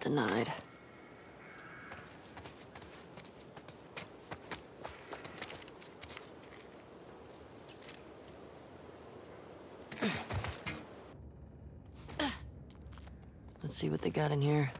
Denied. Let's see what they got in here.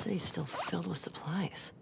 City's still filled with supplies.